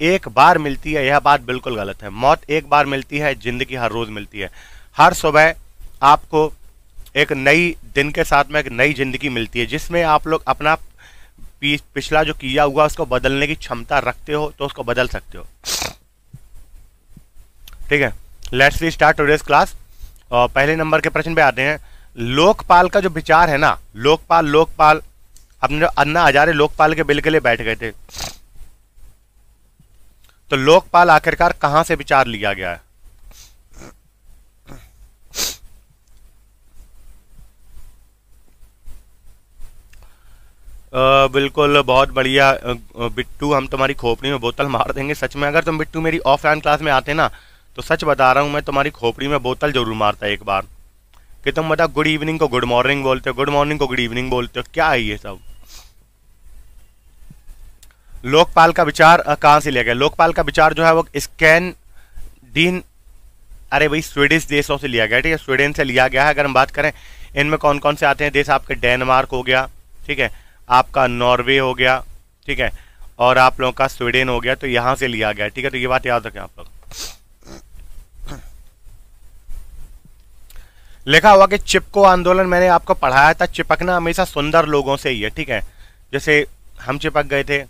एक बार मिलती है, यह बात बिल्कुल गलत है। मौत एक बार मिलती है, ज़िंदगी हर रोज मिलती है। हर सुबह आपको एक नई दिन के साथ में एक नई ज़िंदगी मिलती है, जिसमें आप लोग अपना पिछला जो किया हुआ उसको बदलने की क्षमता रखते हो तो उसको बदल सकते हो। ठीक है? Let's see start today's class और पहले नंबर के प्रश्न पे आते हैं। लोकपाल का जो विचार है ना, लोकपाल लोकपाल, अपने जो अन्ना हजारे लोकपाल के बिल के लिए बैठ गए थे। तो लोकपाल आखिरकार कहाँ से विचार लिया गया है? बिल्कुल, बहुत बढ़िया। बिट्टू, हम तुम्हारी खोपड़ी में बोतल मार देंगे। सच में, अगर तुम बिट्टू मेरी ऑफलाइन क्लास में आते ना तो सच बता रहा हूँ, मैं तुम्हारी खोपड़ी में बोतल ज़रूर मारता एक बार। कि तुम बता गुड इवनिंग को गुड मॉर्निंग बोलते हो गुड मॉर्निंग को गुड इवनिंग बोलते हो, क्या है ये सब? लोकपाल का विचार कहाँ से लिया गया? लोकपाल का विचार जो है वो स्कैन डीन, अरे भाई स्वीडिश देशों से लिया गया, ठीक है? स्वीडन से लिया गया है, अगर हम बात करें, इनमें कौन कौन से आते हैं? देश आपके डेनमार्क हो गया, ठीक है? आपका नॉर्वे हो गया, ठीक है? और आप लोगों का स्वीडन हो गया तो यहाँ से लिया गया, ठीक है? तो ये बात याद रखें आप लोग। लिखा हुआ कि चिपको आंदोलन मैंने आपको पढ़ाया था, चिपकना हमेशा सुंदर लोगों से ही है, ठीक है? जैसे हम चिपक गए थे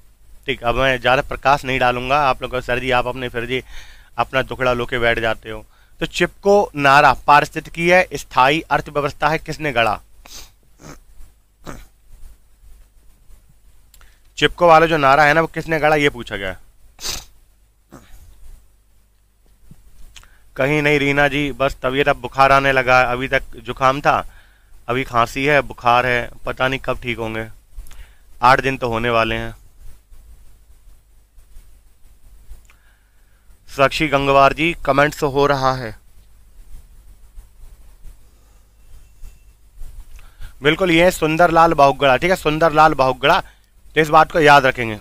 ठीक, अब मैं ज़्यादा प्रकाश नहीं डालूँगा, आप लोग सर जी, आप अपने फिर जी अपना दुखड़ा लो के बैठ जाते हो। तो चिपको नारा, पारिस्थितिकी है, स्थायी अर्थव्यवस्था है, किसने गढ़ा? चिपको वाला जो नारा है ना, वो किसने गढ़ा, ये पूछा गया। कहीं नहीं रीना जी, बस तबीयत अब बुखार आने लगा है, अभी तक जुकाम था, अभी खांसी है, बुखार है, पता नहीं कब ठीक होंगे। आठ दिन तो होने वाले हैं। साक्षी गंगवार जी कमेंट्स हो रहा है। बिल्कुल ये सुंदर लाल बाहुगड़ा ठीक है? सुंदर लाल बाहुगड़ा तो इस बात को याद रखेंगे।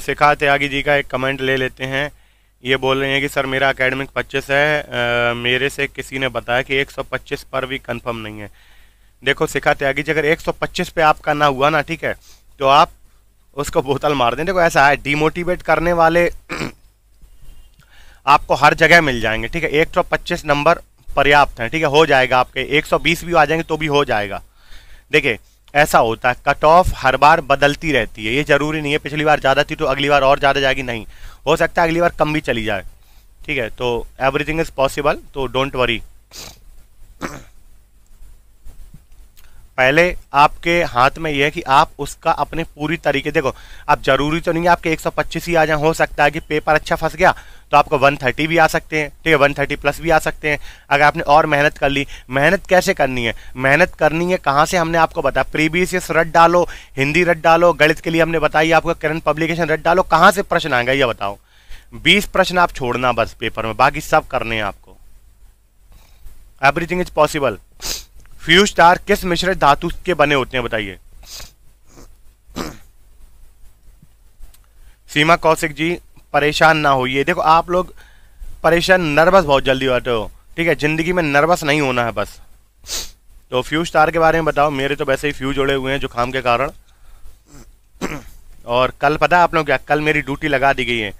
शिखा त्यागी जी का एक कमेंट ले लेते हैं। ये बोल रहे हैं कि सर मेरा एकेडमिक 25 है। आ, मेरे से किसी ने बताया कि 125 पर भी कंफर्म नहीं है। देखो शिखा त्यागी जी अगर 125 पे आपका ना हुआ ना, ठीक है? तो आप उसको बोतल मार दें। देखो, ऐसा है डिमोटिवेट करने वाले आपको हर जगह मिल जाएँगे, ठीक है? 125 नंबर पर्याप्त है, ठीक है? हो जाएगा आपके। 120 भी आ जाएँगे तो भी हो जाएगा। देखिए, ऐसा होता है कट ऑफ़ हर बार बदलती रहती है। ये ज़रूरी नहीं है, पिछली बार ज़्यादा थी तो अगली बार और ज़्यादा जाएगी। नहीं, हो सकता अगली बार कम भी चली जाए, ठीक है? तो एवरीथिंग इज़ पॉसिबल तो डोंट वरी पहले आपके हाथ में यह है कि आप उसका अपने पूरी तरीके देखो। आप ज़रूरी तो नहीं है आपके 125 ही आ जाए, हो सकता है कि पेपर अच्छा फंस गया तो आपको 130 भी आ सकते हैं, ठीक है 130 प्लस भी आ सकते हैं। अगर आपने और मेहनत कर ली, मेहनत कैसे करनी है? मेहनत करनी है कहाँ से हमने आपको बताया? प्रीवियस रट डालो, हिंदी रट डालो, गणित के लिए हमने बताई आपको करंट पब्लिकेशन रट डालो, कहाँ से प्रश्न आएगा ये बताओ। बीस प्रश्न आप छोड़ना बस पेपर में, बाकी सब करने हैं आपको। एवरीथिंग इज़ पॉसिबल फ्यूज स्टार किस मिश्रित धातु के बने होते हैं, बताइए। सीमा कौशिक जी, परेशान ना होइए। देखो, आप लोग परेशान, नर्वस बहुत जल्दी होते हो, ठीक है? ज़िंदगी में नर्वस नहीं होना है बस। तो फ्यूज स्टार के बारे में बताओ, मेरे तो वैसे ही फ्यूज उड़े हुए हैं जुकाम के कारण। और कल पता आप लोग क्या, कल मेरी ड्यूटी लगा दी गई है।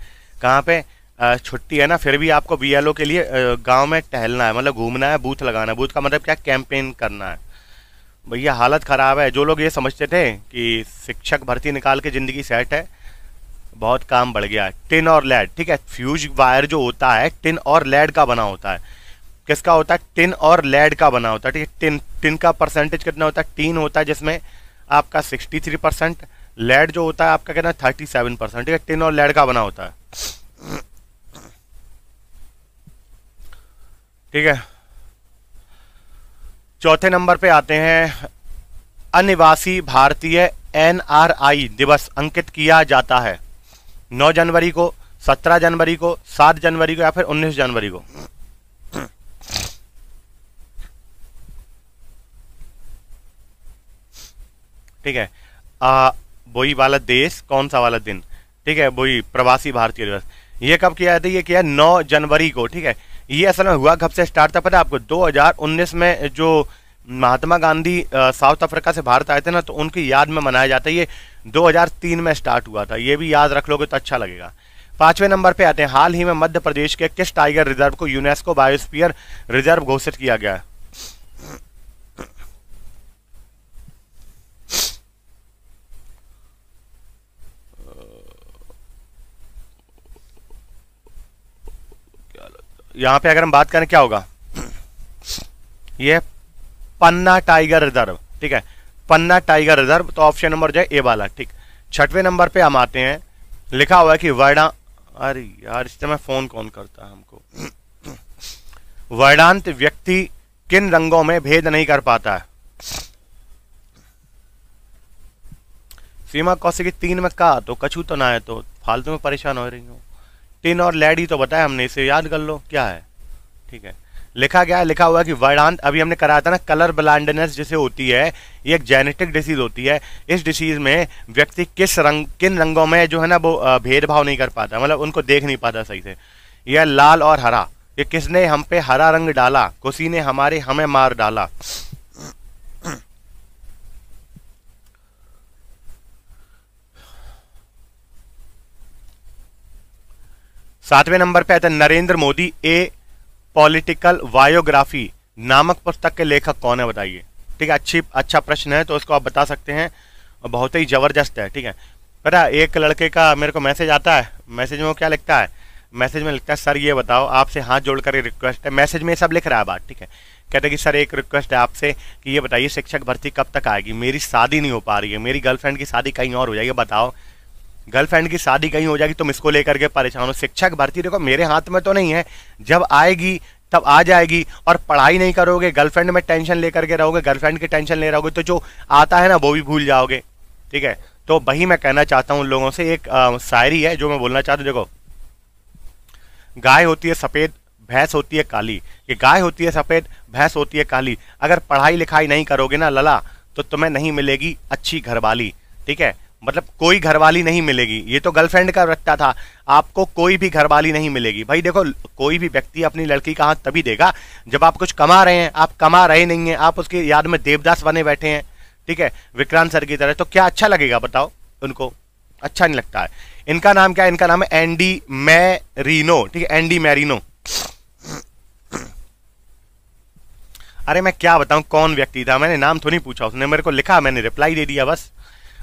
कहाँ पे? छुट्टी है ना, फिर भी आपको बी के लिए गाँव में टहलना है मतलब घूमना है बूथ लगाना है। बूथ का मतलब क्या? कैंपेन करना है। भैया, हालत ख़राब है। जो लोग ये समझते थे कि शिक्षक भर्ती निकाल के ज़िंदगी सेट है, बहुत काम बढ़ गया टिन और लेड ठीक है? फ्यूज वायर जो होता है टिन और लेड का बना होता है। किसका होता है? टिन और लेड का बना होता है, ठीक है? टिन टिन का परसेंटेज कितना होता है? टीन होता है जिसमें आपका सिक्सटी थ्री परसेंट लेड जो होता है आपका कितना? थर्टी सेवन परसेंट ठीक है? टिन और लेड का बना होता है। ठीक है? चौथे नंबर पे आते हैं। अनिवासी भारतीय एनआरआई दिवस अंकित किया जाता है। 9 जनवरी को 17 जनवरी को 7 जनवरी को या फिर 19 जनवरी को। ठीक है? आ, वही वाला देश कौन सा वाला दिन? ठीक है वही प्रवासी भारतीय दिवस। ये कब किया जाता है? ये किया 9 जनवरी को ठीक है? ये असल में हुआ कब से स्टार्ट था, पता है आपको 2019 में जो महात्मा गांधी साउथ अफ्रीका से भारत आए थे ना तो उनकी याद में मनाया जाता है, ये 2003 में स्टार्ट हुआ था। ये भी याद रख लोगे तो अच्छा लगेगा। पाँचवें नंबर पे आते हैं। हाल ही में मध्य प्रदेश के किस टाइगर रिज़र्व को यूनेस्को बायोस्फीयर रिज़र्व घोषित किया गया? है यहाँ पे अगर हम बात करें, क्या होगा? ये पन्ना टाइगर रिज़र्व ठीक है? पन्ना टाइगर रिज़र्व तो ऑप्शन नंबर जो है ए वाला, ठीक? छठवें नंबर पे हम आते हैं। लिखा हुआ है कि वर्णा, अरे यार, इस समय फ़ोन कौन करता है हमको? वर्णांत व्यक्ति किन रंगों में भेद नहीं कर पाता है? सीमा कौशिक तीन में कहा तो कछू तो ना है तो फालतू में परेशान हो रही हूँ। टिन और लेड ही तो बताया हमने, इसे याद कर लो, क्या है? ठीक है। लिखा गया लिखा हुआ कि वर्णांत अभी हमने कराया था ना कलर ब्लाइंडनेस जैसे होती है, ये एक जेनेटिक डिसीज होती है। इस डिसीज में व्यक्ति किस रंग, किन रंगों में जो है ना वो भेदभाव नहीं कर पाता मतलब उनको देख नहीं पाता सही से। यह लाल और हरा, ये किसने हम पे हरा रंग डाला? कुसी ने हमारे, हमें मार डाला। सातवें नंबर पे आता है Narendra Modi a political biography नामक पुस्तक के लेखक कौन है बताइए। ठीक है, अच्छी अच्छा प्रश्न है तो उसको आप बता सकते हैं। बहुत ही ज़बरदस्त है, ठीक है। पता एक लड़के का मेरे को मैसेज आता है। मैसेज में वो क्या लिखता है? मैसेज में लिखता है, सर, ये बताओ, आपसे हाथ जोड़कर रिक्वेस्ट है। मैसेज में सब लिख रहा है बात, ठीक है। कहते हैं कि, सर, एक रिक्वेस्ट है आपसे कि ये बताइए, शिक्षक भर्ती कब तक आएगी? मेरी शादी नहीं हो पा रही है, मेरी गर्लफ्रेंड की शादी कहीं और हो जाएगी, बताओ। गर्लफ्रेंड की शादी कहीं हो जाएगी, तुम इसको लेकर के परेशान हो। शिक्षक भर्ती, देखो, मेरे हाथ में तो नहीं है। जब आएगी, तब आ जाएगी और पढ़ाई नहीं करोगे, गर्लफ्रेंड में टेंशन लेकर के रहोगे, गर्लफ्रेंड की टेंशन ले रहोगे तो जो आता है ना, वो भी भूल जाओगे। ठीक है? तो वही मैं कहना चाहता हूँ उन लोगों से, एक शायरी है, जो मैं बोलना चाहता हूँ, देखो। गाय होती है सफ़ेद, भैंस होती है काली। ये गाय होती है सफ़ेद, भैंस होती है काली। अगर पढ़ाई लिखाई नहीं करोगे ना, लला तो तुम्हें नहीं मिलेगी अच्छी घरवाली। ठीक है? मतलब कोई घरवाली नहीं मिलेगी। ये तो गर्लफ्रेंड का रखता था। आपको कोई भी घरवाली नहीं मिलेगी। भाई देखो, कोई भी व्यक्ति अपनी लड़की का हाथ तभी देगा जब आप कुछ कमा रहे हैं। आप कमा रहे नहीं हैं। आप उसकी याद में देवदास बने बैठे हैं। ठीक है? विक्रांत सर की तरह। तो क्या अच्छा लगेगा बताओ उनको? अच्छा नहीं लगता है। इनका नाम क्या है? इनका नाम है एंडी मैरिनो। ठीक है? Andy Marino. अरे मैं क्या बताऊँ? कौन व्यक्ति था? मैंने नाम तो नहीं पूछा। उसने मेरे को लिखा, मैंने रिप्लाई दे दिया बस।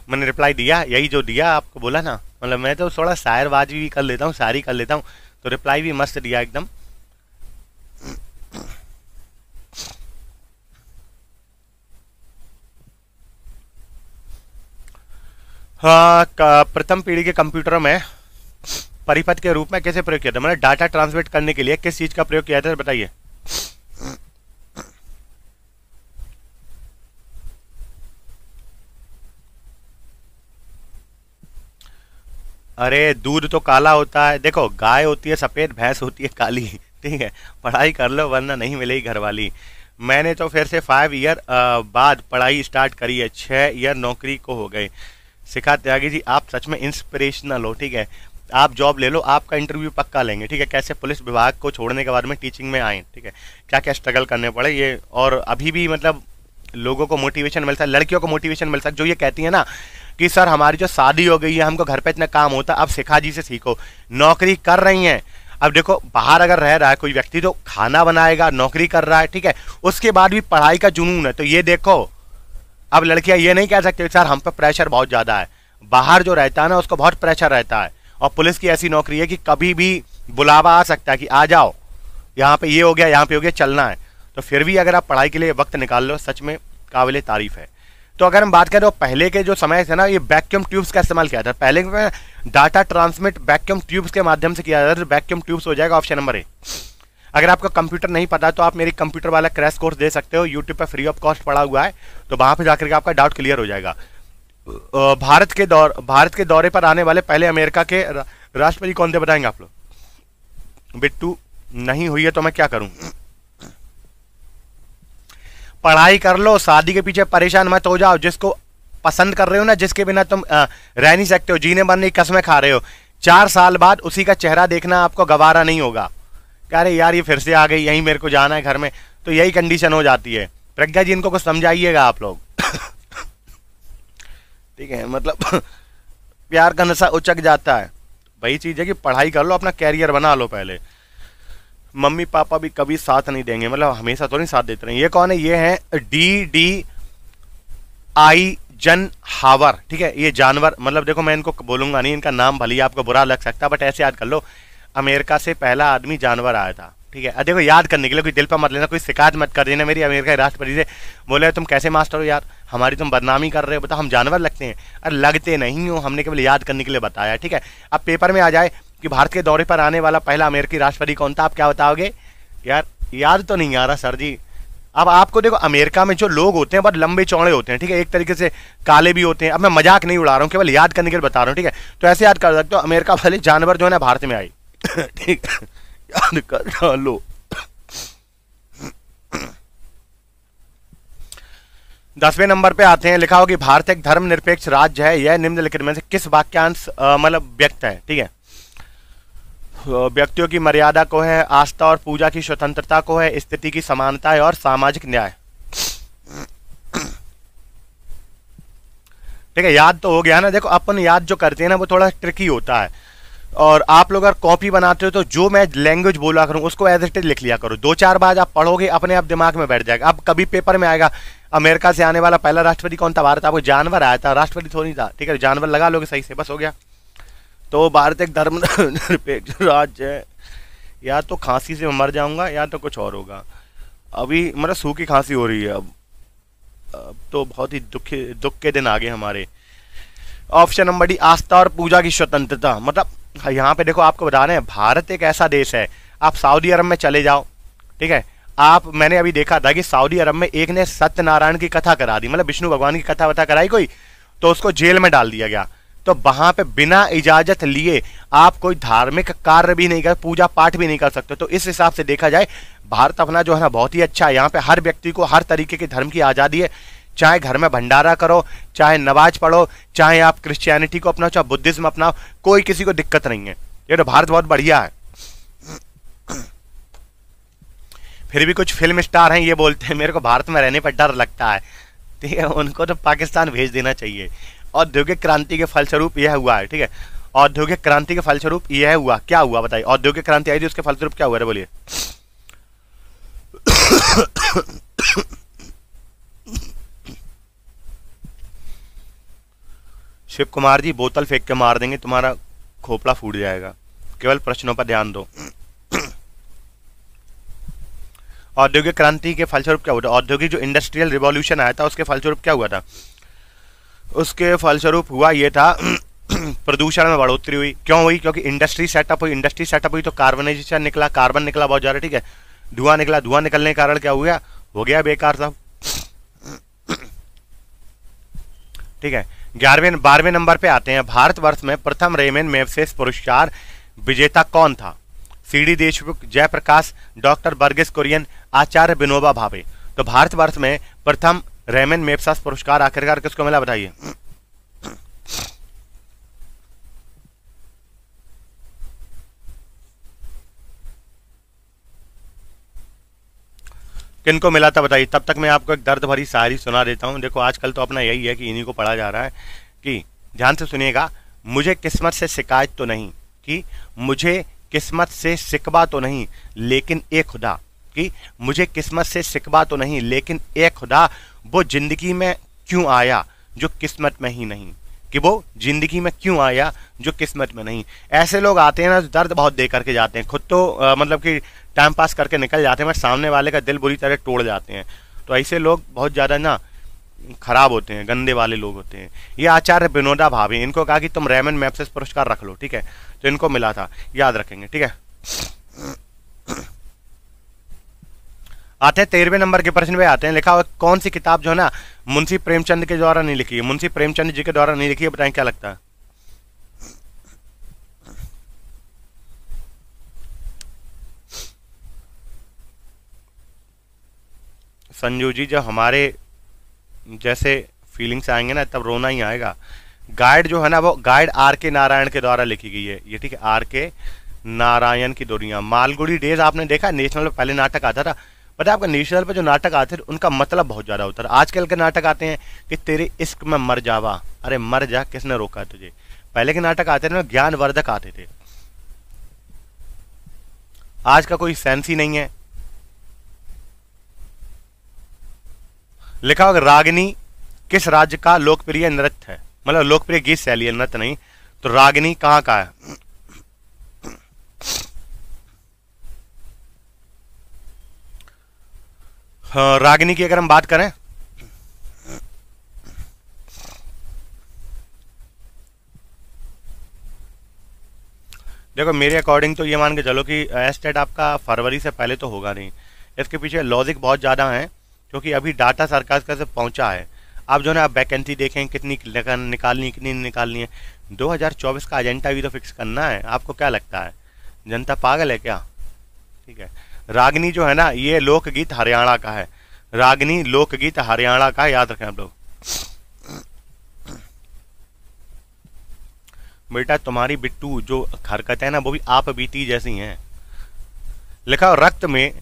मैंने रिप्लाई दिया, यही जो दिया, आपको बोला ना। मतलब मैं तो थोड़ा शायरबाजी भी कर लेता हूँ शायरी कर लेता हूँ तो रिप्लाई भी मस्त दिया एकदम। हाँ प्रथम पीढ़ी के कंप्यूटरों में परिपथ के रूप में कैसे प्रयोग किया था? मतलब डाटा ट्रांसमिट करने के लिए किस चीज़ का प्रयोग किया था, बताइए। अरे, दूध तो काला होता है। देखो, गाय होती है, सफ़ेद, भैंस होती है, काली। ठीक है, पढ़ाई कर लो, वरना नहीं मिलेगी घर वाली मैंने तो फिर से फाइव ईयर बाद पढ़ाई स्टार्ट करी है। छः ईयर नौकरी को हो गए। सिखा, त्यागी जी, आप सच में इंस्पिरेशनल हो, ठीक है? आप जॉब ले लो, आपका इंटरव्यू पक्का लेंगे, ठीक है? कैसे पुलिस विभाग को छोड़ने के बाद में टीचिंग में आए, ठीक है? क्या क्या स्ट्रगल करने पड़े ये? और अभी भी मतलब लोगों को मोटिवेशन मिलता है, लड़कियों को मोटिवेशन मिलता है। जो ये कहती है ना कि सर हमारी जो शादी हो गई है, हमको घर पे इतना काम होता है अब सिखा जी से सीखो। नौकरी कर रही हैं। अब देखो, बाहर अगर रह रहा है कोई व्यक्ति तो खाना बनाएगा, नौकरी कर रहा है, ठीक है। उसके बाद भी पढ़ाई का जुनून है तो ये देखो। अब लड़कियाँ ये नहीं कह सकते, सर, हम पर प्रेशर बहुत ज़्यादा है। बाहर जो रहता है ना, उसको बहुत प्रेशर रहता है। और पुलिस की ऐसी नौकरी है कि कभी भी बुलावा आ सकता है कि, आ जाओ, यहाँ पे ये हो गया, यहाँ पे हो गया, चलना है। तो फिर भी अगर आप पढ़ाई के लिए वक्त निकाल लो, सच में काबिल तारीफ़ है। तो अगर हम बात करें तो पहले के जो समय थे ना, ये वैक्यूम ट्यूब्स का इस्तेमाल किया था। पहले डाटा ट्रांसमिट वैक्यूम ट्यूब्स के माध्यम से किया जाता था वैक्यूम ट्यूब्स हो जाएगा ऑप्शन नंबर ए अगर आपका कंप्यूटर नहीं पता तो आप मेरी कंप्यूटर वाला क्रैश कोर्स दे सकते हो। यूट्यूब पर फ्री ऑफ़ कॉस्ट पड़ा हुआ है तो वहाँ पर जाकर के आपका डाउट क्लियर हो जाएगा। भारत के दौर, भारत के दौरे पर आने वाले पहले अमेरिका के राष्ट्रपति कौन थे, बताएँगे आप लोग? बिट्टू, नहीं हुई है तो मैं क्या करूँ? पढ़ाई कर लो, शादी के पीछे परेशान मत हो जाओ। जिसको पसंद कर रहे हो ना, जिसके बिना तुम रह नहीं सकते हो, जीने मरने की कसमें खा रहे हो। चार साल बाद उसी का चेहरा देखना आपको गवारा नहीं होगा। अरे यार, ये फिर से आ गई, यहीं मेरे को जाना है घर में। तो यही कंडीशन हो जाती है। प्रज्ञा जी, इनको कुछ समझाइएगा आप लोग। ठीक है मतलब प्यार का नशा उचक जाता है। वही चीज़ है कि पढ़ाई कर लो, अपना कैरियर बना लो पहले। मम्मी पापा भी कभी साथ नहीं देंगे मतलब हमेशा तो नहीं साथ देते रहे। ये कौन है? ये है डी डी आई जन हावर, ठीक है? ये जानवर मतलब देखो मैं इनको बोलूँगा नहीं, इनका नाम भले ही आपको बुरा लग सकता बट ऐसे याद कर लो, अमेरिका से पहला आदमी जानवर आया था, ठीक है? देखो याद करने के लिए कोई दिल पर मत लेना, कोई शिकायत मत कर देना मेरी अमेरिका के राष्ट्रपति से। बोले, तुम कैसे मास्टर हो यार? हमारी तुम बदनामी कर रहे हो। बताओ, हम जानवर लगते हैं, अरे लगते नहीं हो, हमने केवल याद करने के लिए बताया, ठीक है? अब पेपर में आ जाए कि भारत के दौरे पर आने वाला पहला अमेरिकी राष्ट्रपति कौन था? आप क्या बताओगे? यार, याद तो नहीं आ रहा, सर जी। अब आपको देखो, अमेरिका में जो लोग होते हैं, बहुत लंबे चौड़े होते हैं, ठीक है? एक तरीके से काले भी होते हैं। अब मैं मज़ाक नहीं उड़ा रहा हूँ, केवल याद करने के लिए बता रहा हूँ, ठीक है? तो ऐसे याद कर सकते हो, अमेरिका वाले जानवर जो है ना, भारत में आई। ठीक याद कर लो। दसवें नंबर पे आते हैं, लिखा हो कि भारत एक धर्मनिरपेक्ष राज्य है, यह निम्नलिखित में से किस वाक्यांश मतलब व्यक्त है, ठीक है? व्यक्तियों की मर्यादा को है, आस्था और पूजा की स्वतंत्रता को है, स्थिति की समानता है और सामाजिक न्याय। ठीक है याद तो हो गया ना, देखो, अपन याद जो करते हैं ना, वो थोड़ा ट्रिकी होता है। और आप लोग अगर कॉपी बनाते हो तो जो मैं लैंग्वेज बोला करूँ, उसको एज इट इज़ लिख लिया करो। दो चार बार आप पढ़ोगे, अपने आप दिमाग में बैठ जाएगा। अब कभी पेपर में आएगा, अमेरिका से आने वाला पहला राष्ट्रपति कौन था? भारत, आपको जानवर आया था। राष्ट्रपति थोड़ी था, ठीक है, जानवर लगा लोगे, सही से, बस हो गया। तो भारत एक धर्म निरपेक्ष राज्य है। या तो खांसी से मर जाऊँगा, या तो कुछ और होगा। अभी मतलब सूखी खांसी हो रही है अब। अब तो बहुत ही दुख दुख के दिन आ गए हमारे। ऑप्शन नंबर डी, आस्था और पूजा की स्वतंत्रता। मतलब यहाँ पे देखो, आपको बता रहे हैं, भारत एक ऐसा देश है। आप सऊदी अरब में चले जाओ, ठीक है? आप, मैंने अभी देखा था कि सऊदी अरब में एक ने सत्यनारायण की कथा करा दी। मतलब विष्णु भगवान की कथा वथा कराई कोई तो उसको जेल में डाल दिया गया। तो वहाँ पे बिना इजाज़त लिए आप कोई धार्मिक कार्य भी नहीं कर पूजा पाठ भी नहीं कर सकते। तो इस हिसाब से देखा जाए, भारत अपना जो है ना, बहुत ही अच्छा है। यहाँ पे हर व्यक्ति को हर तरीके के धर्म की आज़ादी है। चाहे घर में भंडारा करो, चाहे नमाज़ पढ़ो, चाहे आप क्रिश्चियनिटी को अपनाओ, चाहे बुद्धिज्म अपनाओ, कोई किसी को दिक्कत नहीं है। ये तो भारत बहुत बढ़िया है। फिर भी कुछ फ़िल्म स्टार हैं, ये बोलते हैं, मेरे को भारत में रहने पर डर लगता है। ठीक है, उनको तो पाकिस्तान भेज देना चाहिए। औद्योगिक क्रांति के फलस्वरूप यह हुआ है, ठीक है? औद्योगिक क्रांति के फलस्वरूप यह हुआ, क्या हुआ बताइए? औद्योगिक क्रांति आई थी, उसके फलस्वरूप क्या हुआ? बोलिए। शिव कुमार जी, बोतल फेंक के मार देंगे, तुम्हारा खोपड़ा फूट जाएगा। केवल प्रश्नों पर ध्यान दो। औद्योगिक क्रांति के फलस्वरूप क्या हुआ था? औद्योगिक जो इंडस्ट्रियल रिवॉल्यूशन आया था, उसके फलस्वरूप क्या हुआ था? उसके फलस्वरूप हुआ ये था, प्रदूषण में बढ़ोतरी हुई। क्यों हुई? क्योंकि इंडस्ट्री सेटअप हुई इंडस्ट्री सेटअप हुई तो कार्बनाइजेशन निकला कार्बन निकला बहुत ज़्यादा, ठीक है? धुआँ निकला, धुआँ निकलने के कारण क्या हो गया हो गया बेकार सब। ठीक है? ग्यारहवें, बारहवें नंबर पे आते हैं। भारतवर्ष में प्रथम रेमेन मेवसेस पुरस्कार विजेता कौन था? CD Deshmukh, Jayaprakash, doctor Verghese Kurien, Acharya Vinoba Bhave. तो भारतवर्ष में प्रथम रेमन मेपसास पुरस्कार आखिरकार किसको मिला बताइए? किनको मिला था बताइए? तब तक मैं आपको एक दर्द भरी शायरी सुना देता हूँ। देखो, आजकल तो अपना यही है कि इन्हीं को पढ़ा जा रहा है कि ध्यान से सुनिएगा, मुझे किस्मत से शिकायत तो नहीं कि मुझे किस्मत से सिकबा तो नहीं, लेकिन एक खुदा कि मुझे किस्मत से सिकबा तो नहीं लेकिन एक खुदा वो ज़िंदगी में क्यों आया जो किस्मत में ही नहीं? कि वो ज़िंदगी में क्यों आया जो किस्मत में नहीं? ऐसे लोग आते हैं ना दर्द बहुत दे करके जाते हैं। खुद तो आ, मतलब कि टाइम पास करके निकल जाते हैं सामने वाले का दिल बुरी तरह तोड़ जाते हैं। तो ऐसे लोग बहुत ज़्यादा ना खराब होते हैं गंदे वाले लोग होते हैं। ये आचार्य विनोदा भाभी इनको कहा कि तुम रेमन मैप्स पुरस्कार रख लो ठीक है? तो इनको मिला था याद रखेंगे ठीक है? आते हैं, तेरहवें नंबर के प्रश्न पे आते हैं। लिखा हुआ कौन सी किताब जो है ना, मुंशी प्रेमचंद के द्वारा नहीं लिखी है? मुंशी प्रेमचंद जी के द्वारा नहीं लिखी है, बताएँ क्या लगता है? संजू जी, जब हमारे जैसे फीलिंग्स आएँगे ना, तब रोना ही आएगा। गाइड जो है ना, वो गाइड आर के नारायण के द्वारा लिखी गई है। ये ठीक है, आर के नारायण की दुनिया। मालगुड़ी डेज़ आपने देखा नेशनल पहले नाटक आता था। पता है आपका नेशनल पे जो नाटक आते थे उनका मतलब बहुत ज़्यादा होता था आजकल के नाटक आते हैं कि तेरे इश्क में मर जावा। अरे मर जा, किसने रोका तुझे? पहले के नाटक आते थे ना, ज्ञानवर्धक आते थे। आज का कोई सेंस ही नहीं है। लिखा होगा, रागिनी, किस राज्य का लोकप्रिय नृत्य है? मतलब लोकप्रिय गीत शैली है, नृत्य नहीं। तो रागिनी कहाँ का है? रागिनी की अगर हम बात करें। देखो, मेरे अकॉर्डिंग तो ये मान के चलो कि एस्टेट आपका फरवरी से पहले तो होगा नहीं। इसके पीछे लॉजिक बहुत ज़्यादा है, क्योंकि अभी डाटा सरकार से पहुँचा है। आप जो है आप वैकेंसी देखें, कितनी निकालनी कितनी निकालनी है। 2024 का एजेंडा भी तो फिक्स करना है। आपको क्या लगता है? जनता पागल है क्या? ठीक है। रागनी जो है ना, ये लोकगीत हरियाणा का है। रागनी लोकगीत हरियाणा का, याद रखें आप लोग। बेटा, तुम्हारी बिट्टू जो हरकत है ना, वो भी आप बीती जैसी हैं। लिखा, रक्त में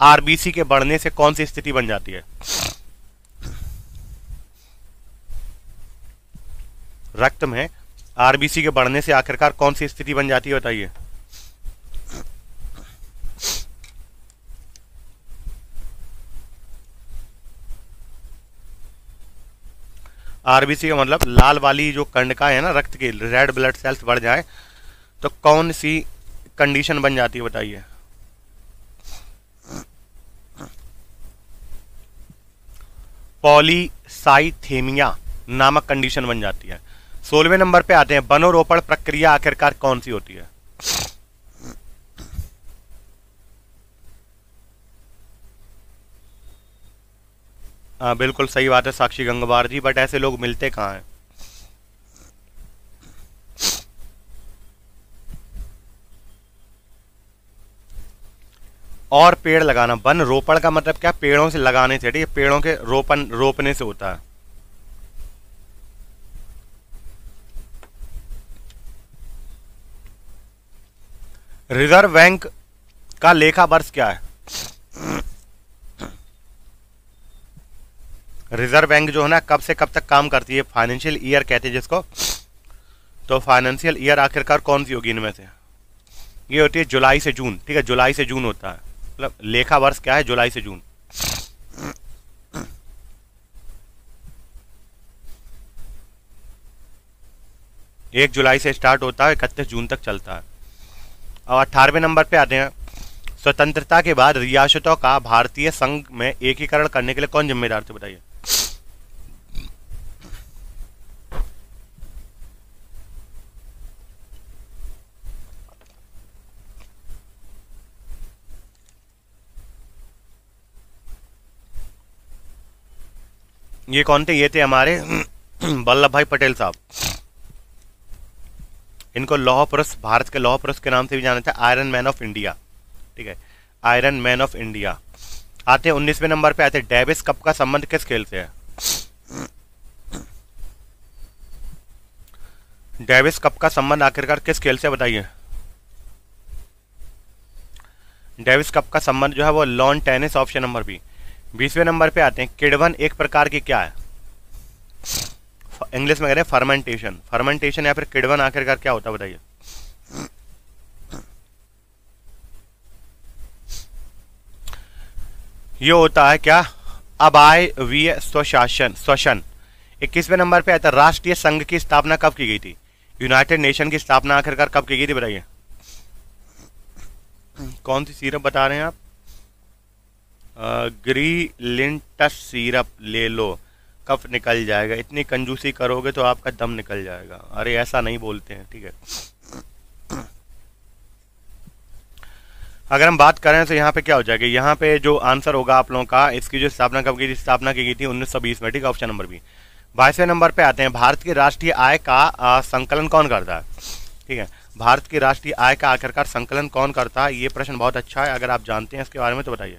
आरबीसी के बढ़ने से कौन सी स्थिति बन जाती है? रक्त में आरबीसी के बढ़ने से आखिरकार कौन सी स्थिति बन जाती है, बताइए। आरबीसी का मतलब लाल वाली जो कंडका है ना, रक्त की रेड ब्लड सेल्स बढ़ जाए तो कौन सी कंडीशन बन जाती है बताइए? पॉलीसाइथेमिया नामक कंडीशन बन जाती है। सोलहवें नंबर पे आते हैं बनोरोपण प्रक्रिया आखिरकार कौन सी होती है? हाँ बिल्कुल सही बात है साक्षी गंगवार जी बट ऐसे लोग मिलते कहाँ हैं? और पेड़ लगाना वन रोपण का मतलब क्या? पेड़ों से लगाने से, ठीक है? पेड़ों के रोपन, रोपने से होता है। रिज़र्व बैंक का लेखा वर्ष क्या है? रिज़र्व बैंक जो है ना, कब से कब तक काम करती है फाइनेंशियल ईयर कहते हैं जिसको। तो फाइनेंशियल ईयर आखिरकार कौन सी होगी इनमें से? ये होती है जुलाई से जून, ठीक है? जुलाई से जून होता है। मतलब लेखा वर्ष क्या है? जुलाई से जून। एक जुलाई से स्टार्ट होता है, इकतीस जून तक चलता है। और अठारहवें नंबर पे आते हैं। स्वतंत्रता के बाद रियासतों का भारतीय संघ में एकीकरण करने के लिए कौन जिम्मेदार थे, बताइए? ये कौन थे? ये थे हमारे वल्लभ भाई पटेल साहब। इनको लौह पुरुष, भारत के लौह पुरुष के नाम से भी जाना था आयरन मैन ऑफ़ इंडिया ठीक है? आयरन मैन ऑफ़ इंडिया आते हैं उन्नीसवें नंबर पे आते। हैं डेविस कप का संबंध किस खेल से है? डेविस कप का संबंध आखिरकार किस खेल से बताइए। डेविस कप का संबंध जो है वो lawn tennis option number B. बीसवें number पे आते हैं। किडवन एक प्रकार की क्या है? इंग्लिश में कह रहे हैं फर्मेंटेशन फर्मेंटेशन या फिर किडवन आखिरकार क्या होता है बताइए। ये होता है क्या? वी स्वशासन। स्वशन। इक्कीसवें नंबर पे आता है राष्ट्रीय संघ की स्थापना कब की गई थी? यूनाइटेड नेशन की स्थापना आखिरकार कब की गई थी बताइए। कौन सी सीरप बता रहे हैं आप? ग्रीलिंटस सीरप ले लो। कफ निकल जाएगा। इतनी कंजूसी करोगे तो आपका दम निकल जाएगा। अरे ऐसा नहीं बोलते हैं ठीक है? अगर हम बात करें तो यहाँ पे क्या हो जाएगा? यहाँ पे जो आंसर होगा आप लोगों का इसकी जो स्थापना कब की थी? स्थापना की गई थी 1920 में ठीक है? Option number B. बाईसवें नंबर पे आते हैं। भारत की राष्ट्रीय आय का आ, संकलन कौन करता है? ठीक है? भारत की राष्ट्रीय आय का आखिरकार संकलन कौन करता है? ये प्रश्न बहुत अच्छा है। अगर आप जानते हैं इसके बारे में तो बताइए।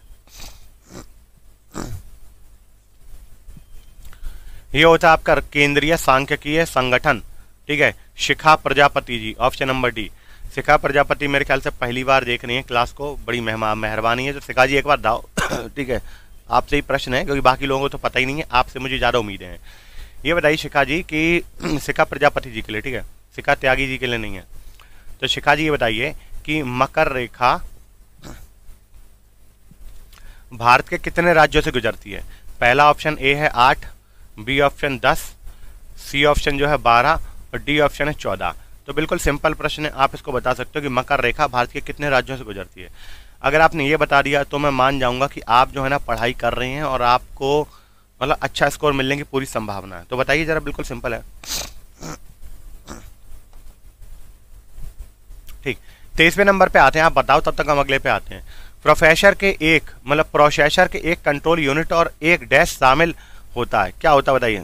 ये होता है आपका केंद्रीय सांख्यकीय संगठन, ठीक है? Shikha Prajapati ji, option number D. Shikha Prajapati मेरे ख्याल से पहली बार देख रही है क्लास को, बड़ी मेहरबानी है। तो शिखा जी, एक बार दाओ, ठीक है? आपसे ही प्रश्न है, क्योंकि बाकी लोगों को तो पता ही नहीं है, आपसे मुझे ज़्यादा उम्मीदें हैं। ये बताइए शिखा जी कि शिखा प्रजापति जी के लिए, ठीक है? शिखा त्यागी जी के लिए नहीं है। तो शिखा जी, ये बताइए कि मकर रेखा भारत के कितने राज्यों से गुजरती है? पहला ऑप्शन ए है आठ बी ऑप्शन दस सी ऑप्शन जो है बारह और डी ऑप्शन है चौदह। तो बिल्कुल सिंपल प्रश्न है, आप इसको बता सकते हो कि मकर रेखा भारत के कितने राज्यों से गुजरती है। अगर आपने ये बता दिया तो मैं मान जाऊँगा कि आप जो है ना पढ़ाई कर रहे हैं और आपको मतलब अच्छा स्कोर मिलने की पूरी संभावना है। तो बताइए जरा बिल्कुल सिंपल है। ठीक, तेईसवें नंबर पे आते हैं, आप बताओ तब तक हम अगले पे आते हैं। प्रोफेसर के एक मतलब प्रोसेसर के एक कंट्रोल यूनिट और एक डैश शामिल होता है। क्या होता है बताइए?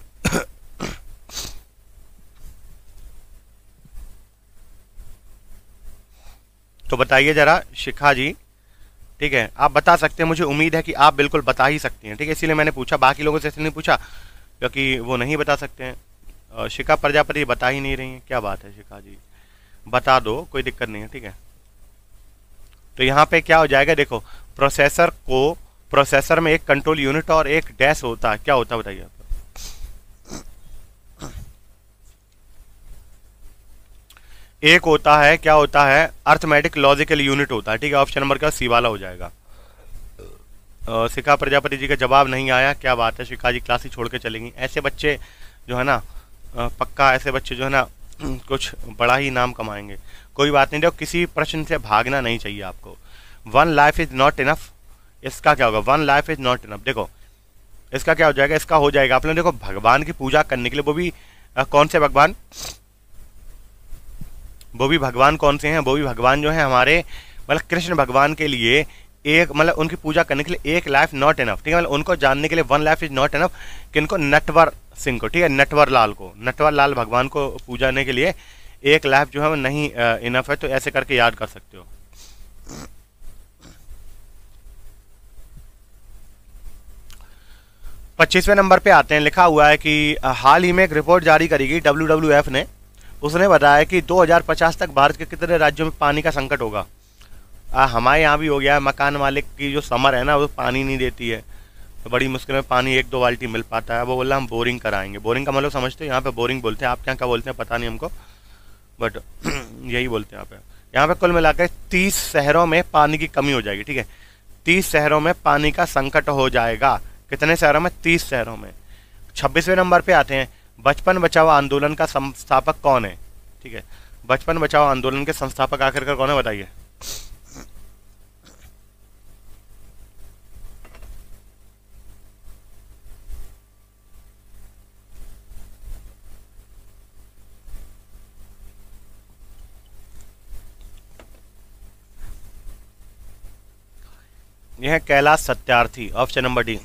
तो बताइए जरा, शिखा जी। ठीक है, आप बता सकते हैं, मुझे उम्मीद है कि आप बिल्कुल बता ही सकती हैं। ठीक है, इसीलिए मैंने पूछा, बाकी लोगों से इसलिए नहीं पूछा, क्योंकि वो नहीं बता सकते हैं। शिखा प्रजापति बता ही नहीं रही हैं। क्या बात है शिखा जी। बता दो, कोई दिक्कत नहीं है, ठीक है। तो यहाँ पे क्या हो जाएगा, देखो प्रोसेसर को प्रोसेसर में एक कंट्रोल यूनिट और एक डैश होता है क्या होता है बताइए एक होता है, क्या होता है अर्थमेटिक लॉजिकल यूनिट होता है, ठीक है ऑप्शन नंबर का सी वाला हो जाएगा। शिखा प्रजापति जी का जवाब नहीं आया, क्या बात है शिखा जी क्लास छोड़ के चलेंगी। ऐसे बच्चे जो है ना पक्का ऐसे बच्चे जो है ना कुछ बड़ा ही नाम कमाएँगे। कोई बात नहीं देखो किसी प्रश्न से भागना नहीं चाहिए आपको। One life is not enough इसका क्या होगा? One life is not enough देखो इसका क्या हो जाएगा? इसका हो जाएगा आप लोग देखो भगवान की पूजा करने के लिए वो भी आ, कौन से भगवान? वो भी भगवान कौन से हैं? वो भी भगवान जो है हमारे मतलब कृष्ण भगवान के लिए एक मतलब उनकी पूजा करने के लिए एक लाइफ नॉट इनफ ठीक है? मतलब उनको जानने के लिए one life is not enough किनको नटवर सिंह को, ठीक है? नटवर लाल को नटवर लाल भगवान को पूजाने के लिए एक लाइफ जो है वो नहीं इनफ है तो ऐसे करके याद कर सकते हो। पच्चीसवें नंबर पे आते हैं, लिखा हुआ है कि हाल ही में एक रिपोर्ट जारी करेगी डब्ल्यू ने। उसने बताया कि 2050 तक भारत के कितने राज्यों में पानी का संकट होगा? हमारे यहाँ भी हो गया है। मकान मालिक की जो समर है ना, वो पानी नहीं देती है। तो बड़ी मुश्किल में पानी एक दो बाल्टी मिल पाता है। वो बोला, हम बोरिंग कराएँगे। बोरिंग का मतलब समझते हैं, यहाँ पे बोरिंग बोलते हैं। आप क्या क्या बोलते हैं, पता नहीं हमको। बट यही बोलते हैं यहाँ पे। यहाँ पे कुल मिलाकर तीस शहरों में पानी की कमी हो जाएगी, ठीक है? तीस शहरों में पानी का संकट हो जाएगा। कितने शहरों में? तीस शहरों में। छब्बीसवें नंबर पे आते हैं। बचपन बचाओ आंदोलन का संस्थापक कौन है? ठीक है? बचपन बचाओ आंदोलन के संस्थापक आखिरकार कौन है, बताइए। यह Kailash Satyarthi option number D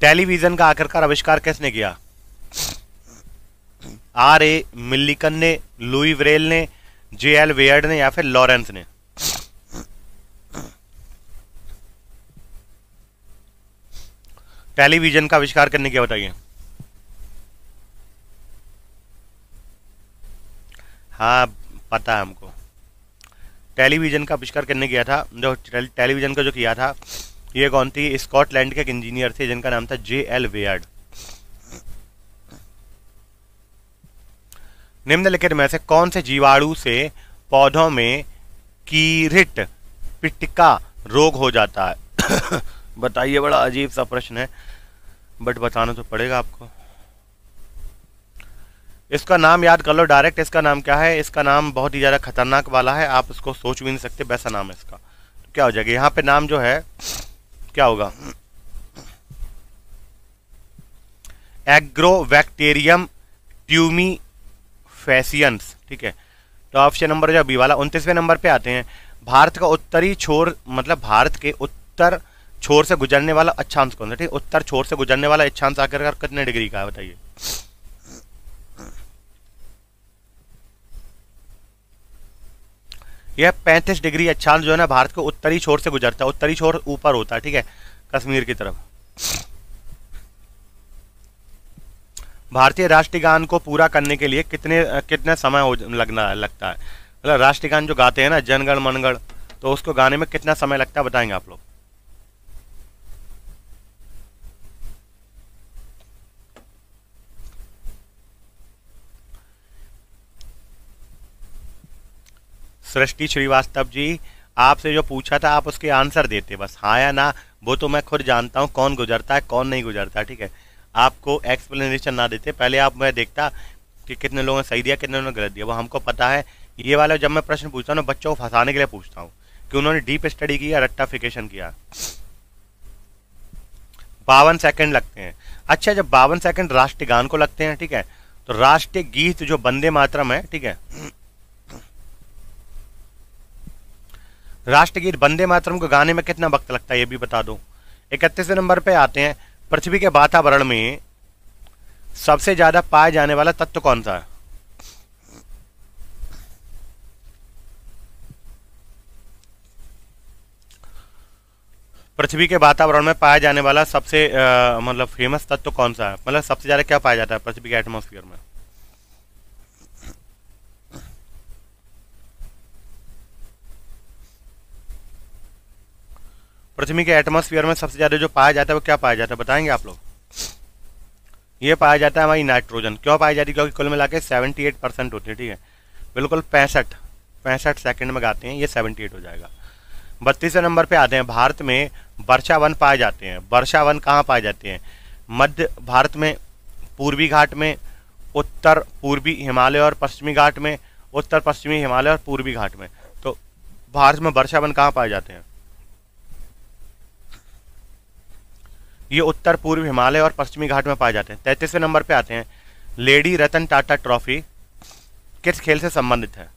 television का आखिरकार आविष्कार किसने किया? आर ए मिल्लिकन ने, लुई व्रेल ने, जे एल वेयर्ड ने या फिर लॉरेंस ने? टेलीविज़न का आविष्कार करने क्या बताइए? हाँ पता है हमको। टेलीविज़न का आविष्कार करने गया था, जो टेलीविज़न का जो किया था, ये कौन थी? स्कॉटलैंड के एक इंजीनियर थे, जिनका नाम था जे एल वेयर्ड। निम्नलिखित में से कौन से जीवाणु से पौधों में कीरिट, पिटिका रोग हो जाता है? बताइए, बड़ा अजीब सा प्रश्न है, बट बताना तो पड़ेगा आपको। इसका नाम याद कर लो डायरेक्ट इसका नाम क्या है? इसका नाम बहुत ही ज़्यादा खतरनाक वाला है, आप इसको सोच भी नहीं सकते, वैसा नाम है इसका। तो क्या हो जाएगा? यहाँ पे नाम जो है, क्या होगा? एग्रोवैक्टेरियम ट्यूमी फैसियंस ठीक है? तो ऑप्शन नंबर जो बी वाला, उनतीसवें नंबर पे आते हैं। भारत का उत्तरी छोर मतलब भारत के उत्तर छोर से गुजरने वाला अक्षांश कौन सा, ठीक उत्तर छोर से गुजरने वाला अच्छांश आकर, कितने डिग्री का है, बताइए? यह 35 डिग्री अक्षांश जो है ना, भारत के उत्तरी छोर से गुजरता है, उत्तरी छोर ऊपर होता है, ठीक है, कश्मीर की तरफ़। भारतीय राष्ट्रगान को पूरा करने के लिए कितने, कितना समय हो, लगना, लगता है? मतलब राष्ट्रीय गान जो गाते हैं ना, जनगण मनगढ़ तो उसको गाने में कितना समय लगता है, बताएँगे आप लोग? सृष्टि श्रीवास्तव जी, आपसे जो पूछा था, आप उसके आंसर देते, बस हाँ या ना, वो तो मैं खुद जानता हूँ, कौन गुजरता है, कौन नहीं गुजरता, ठीक है? आपको एक्सप्लेनेशन ना देते, पहले आप मैं देखता कि कितने लोगों ने सही दिया, कितने लोगों ने गलत दिया, वो हमको पता है। ये वाला जब मैं प्रश्न पूछता हूँ ना, बच्चों को फंसाने के लिए पूछता हूँ कि उन्होंने डीप स्टडी किया रट्टाफिकेशन किया। बावन सेकंड लगते हैं। अच्छा जब बावन सेकंड राष्ट्रीय गान को लगते हैं, ठीक है? तो राष्ट्रीय गीत जो बंदे मातरम है, ठीक है? राष्ट्रगीत गीत वंदे मातरम को गाने में कितना वक्त लगता है, ये भी बता दो। इकतीसवें नंबर पे आते हैं, पृथ्वी के वातावरण में सबसे ज़्यादा पाए जाने वाला तत्व कौन सा है? पृथ्वी के वातावरण में पाया जाने वाला सबसे मतलब फ़ेमस तत्व कौन सा है? मतलब सबसे ज़्यादा क्या पाया जाता है, पृथ्वी के एटमोस्फियर में? पृथ्वी के एटमोसफियर में सबसे ज़्यादा जो पाया जाता है वो क्या पाया जाता है? बताएँगे आप लोग। ये पाया जाता है हमारी नाइट्रोजन क्यों पाई जाती है? क्योंकि कुल मिला के सेवेंटी एट परसेंट होती है, ठीक है? बिल्कुल पैंसठ पैंसठ सेकंड में गाते हैं, ये सेवेंटी एट हो जाएगा। बत्तीसवें नंबर पे आते हैं, भारत में वर्षा वन पाए जाते हैं। वर्षा वन कहाँ पाए जाते हैं? मध्य भारत में, पूर्वी घाट में, उत्तर पूर्वी हिमालय और पश्चिमी घाट में, उत्तर पश्चिमी हिमालय और पूर्वी घाट में। तो भारत में वर्षा वन कहाँ पाए जाते हैं? ये उत्तर पूर्व हिमालय और पश्चिमी घाट में पाए जाते हैं। तैतीसवें नंबर पे आते हैं। लेडी रतन टाटा ट्रॉफी किस खेल से संबंधित है?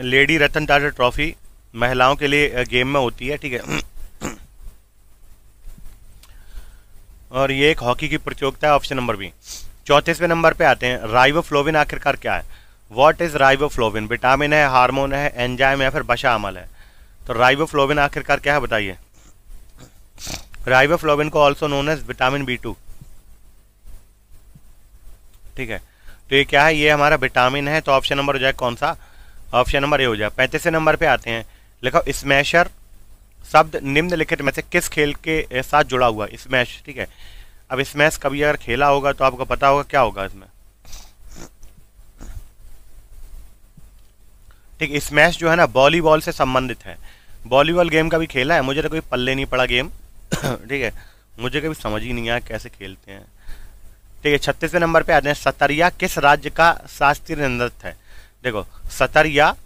लेडी रतन टाटा ट्रॉफी महिलाओं के लिए गेम में होती है, ठीक है? और ये एक हॉकी की प्रतियोगिता है, ऑप्शन नंबर बी। चौंतीसवें नंबर पे आते हैं। राइवोफ्लोविन आखिरकार क्या है? व्हाट इज़ राइवोफ्लोविन विटामिन है, हार्मोन है एंजाइम है फिर बशा अमल है? तो राइवोफ्लोविन आखिरकार क्या है बताइए? राइवोफ्लोविन को also known as vitamin B two ठीक है? तो ये क्या है? ये हमारा विटामिन है तो ऑप्शन नंबर हो जाए कौन सा? ऑप्शन नंबर ए हो जाए। पैंतीसवें नंबर पे आते हैं। लिखो स्मैशर शब्द निम्नलिखित में से किस खेल के साथ जुड़ा हुआ? स्मैश, ठीक है? अब स्मैश कभी अगर खेला होगा तो आपको पता होगा क्या होगा इसमें। ठीक, स्मैश जो है ना, वॉलीबॉल से संबंधित है। वॉलीबॉल गेम का भी खेला है? मुझे तो कोई पल्ले नहीं पड़ा गेम। ठीक है? मुझे कभी समझ ही नहीं आया कैसे खेलते हैं। ठीक है, छत्तीसवें नंबर पे आते हैं। सतरिया किस राज्य का शास्त्रीय नृत्य है? देखो, सतरिया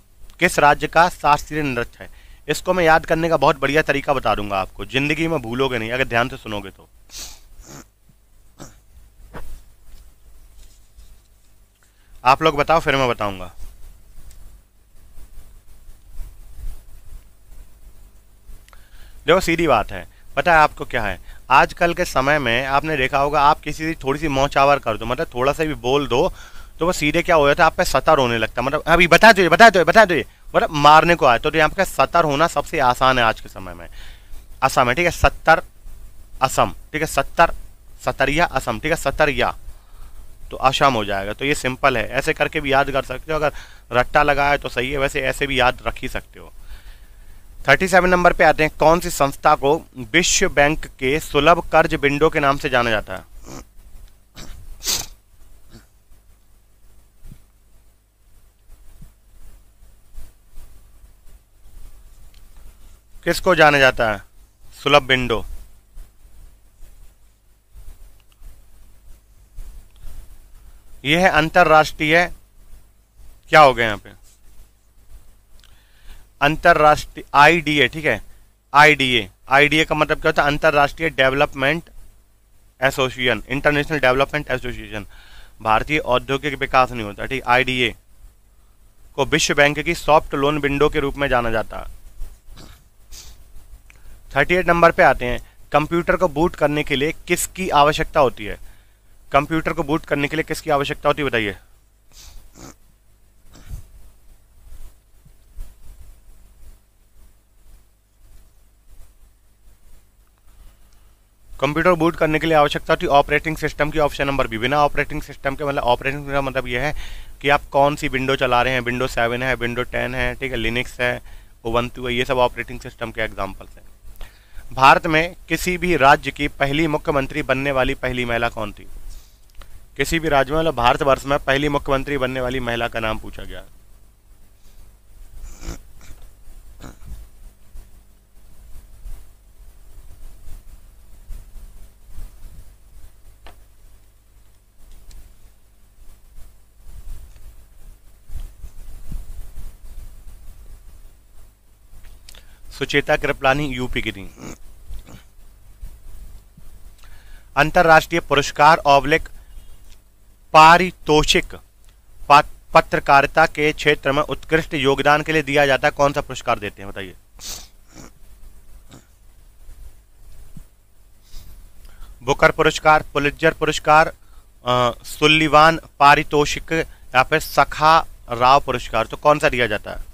किस राज्य का शास्त्रीय नृत्य है? इसको मैं याद करने का बहुत बढ़िया तरीका बता दूँगा आपको। ज़िंदगी में भूलोगे नहीं, अगर ध्यान से सुनोगे तो। आप लोग बताओ, फिर मैं बताऊँगा। देखो, सीधी बात है। पता है आपको क्या है? आजकल के समय में आपने देखा होगा, आप किसी से थोड़ी सी मोचावर कर दो मतलब थोड़ा सा भी बोल दो तो वो सीधे क्या हो जाता है, आप पे सतर होने लगता मतलब अभी बता दो बता दो बता दो मतलब मारने को आए। तो यहाँ पे सत्तर होना सबसे आसान है आज के समय में। असम है, ठीक है? सत्तर असम, ठीक है? सत्तर, सतरिया असम, ठीक है? सतरिया। तो असम हो जाएगा। तो ये सिंपल है। ऐसे करके भी याद कर सकते हो। अगर रट्टा लगाया तो सही है। वैसे ऐसे भी याद रख ही सकते हो। थर्टी सेवन नंबर पे आते हैं। कौन सी संस्था को विश्व बैंक के सुलभ कर्ज विंडो के नाम से जाना जाता है? किसको जाना जाता है? सुलभ विंडो यह है अंतरराष्ट्रीय, क्या हो गया यहाँ पे? अंतरराष्ट्रीय आईडीए ठीक है? आईडीए आईडीए का मतलब क्या होता है? अंतरराष्ट्रीय development association, international development association. भारतीय औद्योगिक विकास नहीं होता, ठीक? आईडीए को विश्व बैंक की सॉफ्ट लोन विंडो के रूप में जाना जाता है। थर्टी नंबर पे आते हैं, कंप्यूटर को बूट करने के लिए किसकी आवश्यकता होती है? कंप्यूटर को बूट करने के लिए किसकी आवश्यकता होती है, बताइए। कंप्यूटर बूट करने के लिए आवश्यकता है ऑपरेटिंग सिस्टम की ऑप्शन नंबर भी। बिना ऑपरेटिंग सिस्टम के मतलब ऑपरेटिंग का मतलब यह है कि आप कौन सी विंडो चला रहे हैं विंडो सेवन है विंडो टेन है, ठीक है लिनिक्स है ओवंतु है, ये सब ऑपरेटिंग सिस्टम के एग्जाम्पल्स हैं। भारत में किसी भी राज्य की पहली मुख्यमंत्री बनने वाली पहली महिला कौन थी? किसी भी राज्य में मतलब भारतवर्ष में पहली मुख्यमंत्री बनने वाली महिला का नाम पूछा गया। सुचेता कृपलानी यूपी की थी। अंतरराष्ट्रीय पुरस्कार ऑबलिक पारितोषिक पत्रकारिता के क्षेत्र में उत्कृष्ट योगदान के लिए दिया जाता है। कौन सा पुरस्कार देते हैं, बताइए? बुकर पुरस्कार पुलिजर पुरस्कार सुल्लीवान पारितोषिक, या फिर सखा राव पुरस्कार तो कौन सा दिया जाता है?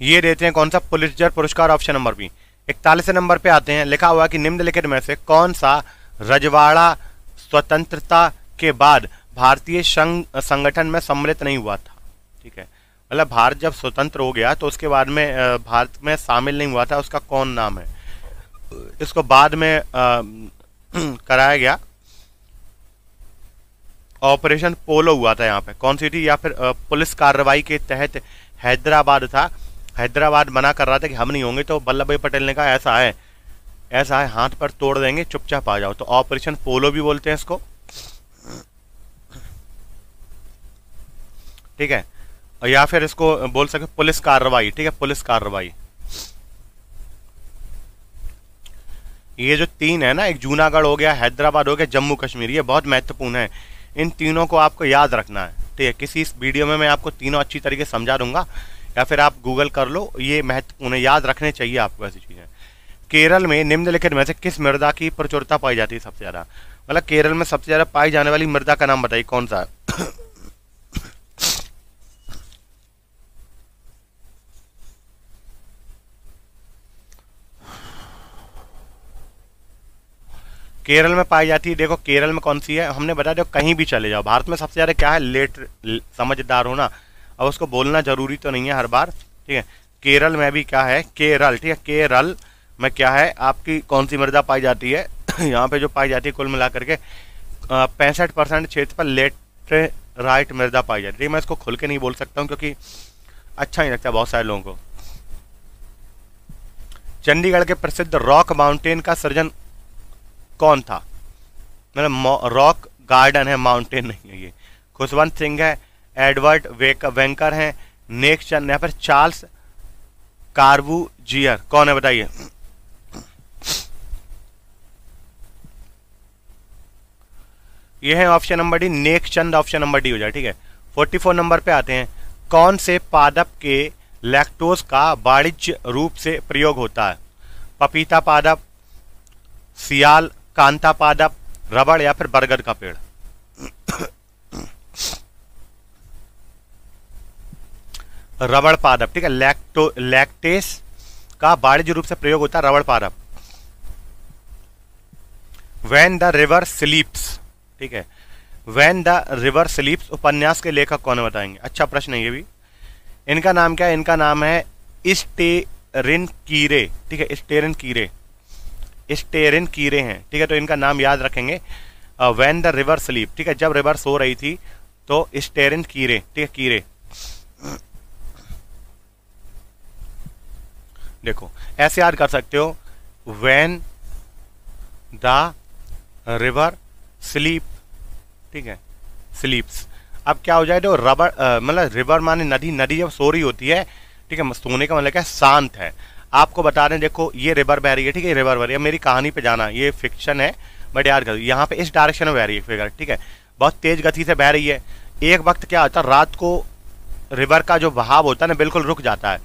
ये देते हैं कौन सा? पुलिसजर पुरस्कार ऑप्शन नंबर बी। इकतालीस नंबर पे आते हैं। लिखा हुआ कि निम्नलिखित में से कौन सा रजवाड़ा स्वतंत्रता के बाद भारतीय संघ संगठन में सम्मिलित नहीं हुआ था? ठीक है। मतलब भारत जब स्वतंत्र हो गया तो उसके बाद में भारत में शामिल नहीं हुआ था उसका कौन नाम है? इसको बाद में आ, कराया गया। ऑपरेशन पोलो हुआ था यहाँ पे। कौन सी थी? या फिर पुलिस कार्रवाई के तहत हैदराबाद था। हैदराबाद मना कर रहा था कि हम नहीं होंगे तो वल्लभ भाई पटेल ने कहा, ऐसा है ऐसा है, हाथ पर तोड़ देंगे, चुपचाप आ जाओ। तो ऑपरेशन पोलो भी बोलते हैं इसको। ठीक है? या फिर इसको बोल सके, पुलिस कार्रवाई। ठीक है, पुलिस कार्रवाई। ये जो तीन है ना, एक जूनागढ़ हो गया, हैदराबाद हो गया, जम्मू कश्मीर, ये बहुत महत्वपूर्ण है। इन तीनों को आपको याद रखना है। ठीक है, किसी इस वीडियो में मैं आपको तीनों अच्छी तरीके समझा दूँगा। या फिर आप गूगल कर लो, ये महत्वपूर्ण याद रखने चाहिए आपको ऐसी चीज़ें। केरल में निम्नलिखित में से किस मृदा की प्रचुरता पाई जाती है सबसे ज़्यादा? मतलब केरल में सबसे ज़्यादा पाई जाने वाली मृदा का नाम बताइए, कौन सा? केरल में पाई जाती है, देखो केरल में कौन सी है? हमने बता दो कहीं भी चले जाओ। भारत में सबसे ज़्यादा क्या है? लेट, समझदार होना। अब उसको बोलना ज़रूरी तो नहीं है हर बार, ठीक है? केरल में भी क्या है? केरल, ठीक है? केरल में क्या है? आपकी कौन सी मृदा पाई जाती है? यहाँ पे जो पाई जाती है कुल मिलाकर के पैंसठ परसेंट क्षेत्र पर लेट राइट मृदा पाई जाती है। मैं इसको खुल के नहीं बोल सकता हूँ क्योंकि अच्छा नहीं लगता बहुत सारे लोगों को। चंडीगढ़ के प्रसिद्ध रॉक माउंटेन का सृजन कौन था? मतलब रॉक गार्डन है, माउंटेन नहीं है ये। खुशवंत सिंह है एडवर्ड वेंकर हैं। नेक्स्ट यहाँ पर चार्ल्स कार्बू जियर। कौन है बताइए? ये है option number D, Nek Chand option number D हो जाए, ठीक है? फोर्टी फोर नंबर पे आते हैं। कौन से पादप के लैक्टोज का वाणिज्य रूप से प्रयोग होता है? पपीता पादप, सियाल, कांता पादप, रबड़ या फिर बरगद का पेड़? रबड़ पादप, ठीक है? लैक्टो, लैक्टेस का वाणिज्य रूप से प्रयोग होता है रबड़ पादप। वैन द रिवर स्लीप्स ठीक है? वैन द रिवर स्लीप्स उपन्यास के लेखक कौन बताएँगे? अच्छा प्रश्न है ये भी। इनका नाम क्या है? इनका नाम है स्टेरिन कीरे, ठीक है? स्टेरिन कीरे। स्टेरिन कीरे हैं, ठीक है? तो इनका नाम याद रखेंगे। वैन द रिवर स्लीप ठीक है? जब रिवर सो रही थी तो स्टेरिन कीरे, ठीक है? कीरे। देखो, ऐसे याद कर सकते हो वैन द रिवर स्लीप ठीक है स्लीप्स अब क्या हो जाए तो रबर मतलब रिवर माने नदी नदी जब सो रही होती है, ठीक है, सोने का मतलब क्या, शांत है। आपको बता रहे हैं, देखो, ये रिवर बह रही है, ठीक है रिवर बह रही है। मेरी कहानी पे जाना, ये फिक्शन है बट याद कर, यहाँ पे इस डायरेक्शन में बह रही है फिगर ठीक है। बहुत तेज गति से बह रही है। एक वक्त क्या होता है, रात को रिवर का जो बहाव होता है ना, बिल्कुल रुक जाता है।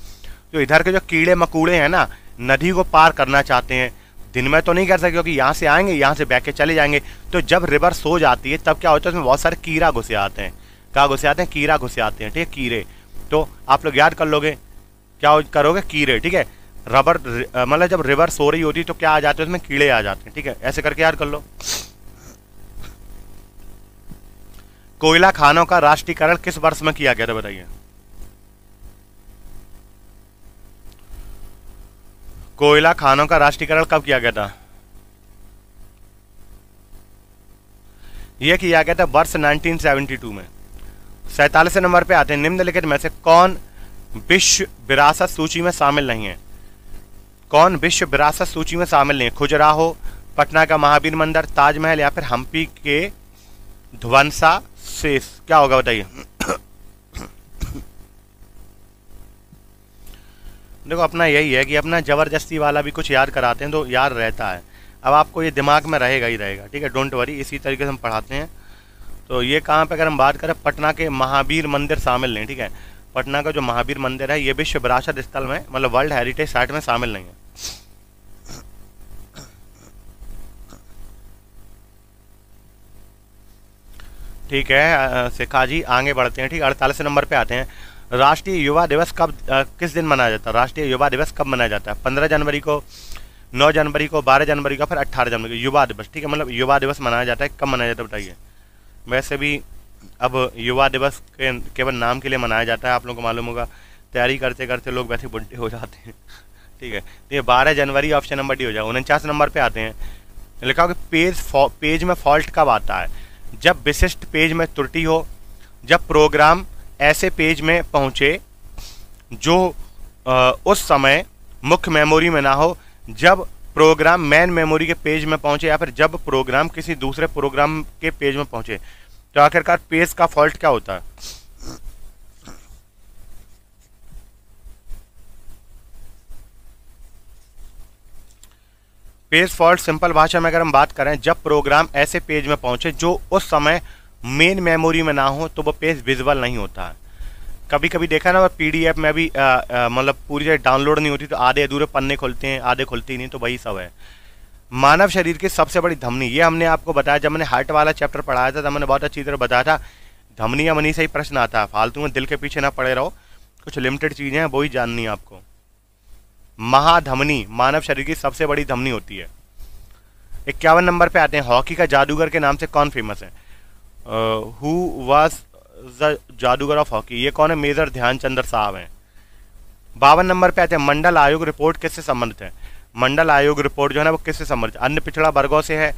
जो इधर के जो कीड़े मकूड़े हैं ना, नदी को पार करना चाहते हैं। दिन में तो नहीं कर सकते क्योंकि यहाँ से आएँगे, यहाँ से बैक के चले जाएँगे। तो जब रिवर सो जाती है, तब क्या होता है, उसमें बहुत सारे कीड़ा घुसे आते हैं। क्या घुसे आते हैं? कीड़ा घुसे आते हैं, ठीक है? कीड़े। तो आप लोग याद कर लोगे, क्या करोगे? कीड़े, ठीक है? रबर मतलब जब रिवर सो रही होती है तो क्या आ जाते हैं, उसमें कीड़े आ जाते हैं, ठीक है? ऐसे करके याद कर लो। कोयला खानों का राष्ट्रीयकरण किस वर्ष में किया गया था, बताइए? कोयला खानों का राष्ट्रीयकरण कब किया गया था? यह किया गया था वर्ष 1972 में। सैतालीस नंबर पे आते हैं। निम्नलिखित में से कौन विश्व विरासत सूची में शामिल नहीं है? कौन विश्व विरासत सूची में शामिल नहीं है? खुजराहो, पटना का महावीर मंदिर, ताजमहल या फिर हम्पी के ध्वंसा शेष? क्या होगा बताइए? देखो, अपना यही है कि अपना ज़बरदस्ती वाला भी कुछ याद कराते हैं तो याद रहता है। अब आपको ये दिमाग में रहेगा ही रहेगा, ठीक है? डोंट वरी इसी तरीके से हम पढ़ाते हैं। तो ये कहाँ पे अगर हम बात करें, पटना के महावीर मंदिर शामिल नहीं, ठीक है? पटना का जो महावीर मंदिर है, ये विश्व विरासत स्थल में मतलब वर्ल्ड हेरिटेज साइट में शामिल नहीं है। ठीक है शिखा जी, आगे बढ़ते हैं, ठीक है? अड़तालीस नंबर पे आते हैं। राष्ट्रीय युवा दिवस कब किस दिन मनाया जाता है? राष्ट्रीय युवा दिवस कब मनाया जाता है? पंद्रह जनवरी को, नौ जनवरी को, बारह जनवरी को, फिर अट्ठारह जनवरी को, युवा दिवस। ठीक है मतलब युवा दिवस मनाया जाता है, कब मनाया जाता है बताइए। वैसे भी अब युवा दिवस के, केवल नाम के लिए मनाया जाता है, आप लोगों को मालूम होगा। तैयारी करते करते लोग वैसे बुढ़े हो जाते हैं। ठीक है तो ये बारह जनवरी ऑप्शन नंबर डी हो जाए उनचास नंबर पे आते हैं। लिखा कि पेज पेज में फॉल्ट कब आता है? जब विशिष्ट पेज में त्रुटि हो, जब प्रोग्राम ऐसे पेज में पहुँचे जो आ, उस समय मुख्य मेमोरी में ना हो जब प्रोग्राम मेन मेमोरी के पेज में पहुँचे या फिर जब प्रोग्राम किसी दूसरे प्रोग्राम के पेज में पहुँचे तो आखिरकार पेज का फॉल्ट क्या होता? है पेज फॉल्ट सिंपल भाषा में अगर हम बात करें जब प्रोग्राम ऐसे पेज में पहुँचे जो उस समय मेन मेमोरी में ना हो तो वो पेज विजुअल नहीं होता। कभी कभी देखा ना पीडीएफ में भी मतलब पूरी जगह डाउनलोड नहीं होती तो आधे अधूरे पन्ने खुलते हैं, आधे खुलते ही नहीं तो वही सब है। मानव शरीर की सबसे बड़ी धमनी, ये हमने आपको बताया जब मैंने हार्ट वाला चैप्टर पढ़ाया था, तब मैंने बहुत अच्छी तरह बताया था, धमनी या मनी से ही प्रश्न आता है, फालतू में दिल के पीछे ना पड़े रहो, कुछ लिमिटेड चीज़ें हैं, वो ही जाननी है आपको। महाधमनी, मानव शरीर की सबसे बड़ी धमनी होती है। इक्यावन नंबर पे आते हैं, हॉकी का जादूगर के नाम से कौन फ़ेमस है? हु वाज द जादूगर ऑफ़ हॉकी ये कौन है? मेजर ध्यानचंद्र साहब हैं। बावन नंबर पे आते हैं। मंडल आयोग रिपोर्ट किससे संबंधित है? मंडल आयोग रिपोर्ट जो है ना वो किससे संबंधित है? अन्य पिछड़ा वर्गों से है